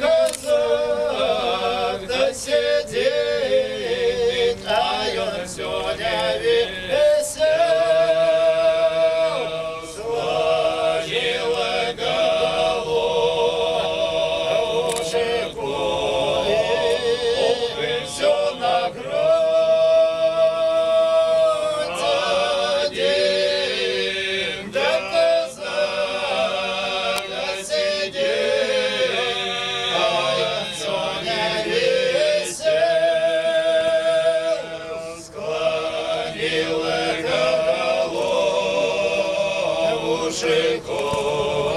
казак, да сидит, а consejo.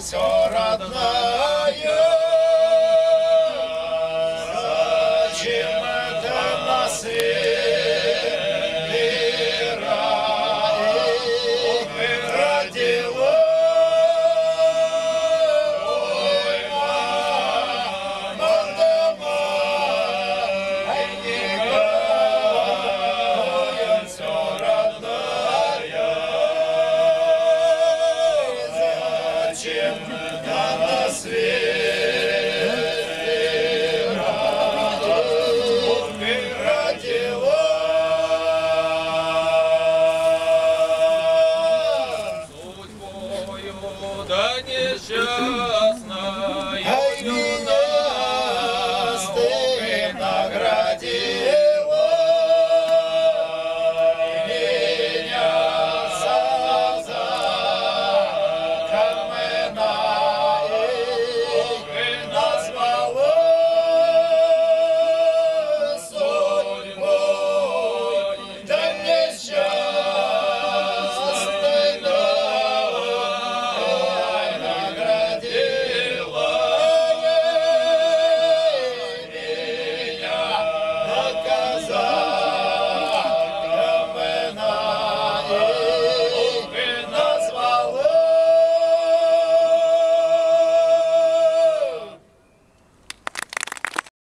Все родная